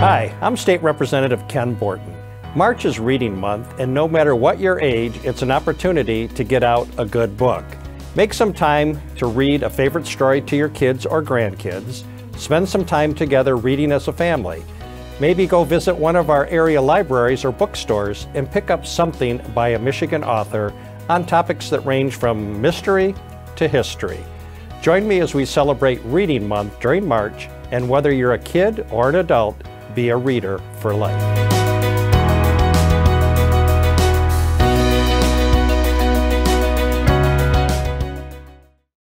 Hi, I'm State Representative Ken Borton. March is Reading Month, and no matter what your age, it's an opportunity to get out a good book. Make some time to read a favorite story to your kids or grandkids. Spend some time together reading as a family. Maybe go visit one of our area libraries or bookstores and pick up something by a Michigan author on topics that range from mystery to history. Join me as we celebrate Reading Month during March, and whether you're a kid or an adult, be a reader for life.